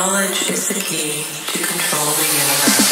Knowledge is the key to control the universe.